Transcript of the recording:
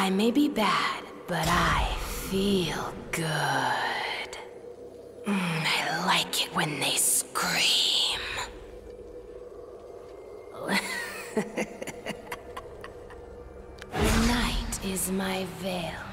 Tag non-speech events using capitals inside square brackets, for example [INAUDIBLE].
I may be bad, but I feel good. Mm, I like it when they scream. [LAUGHS] the night is my veil.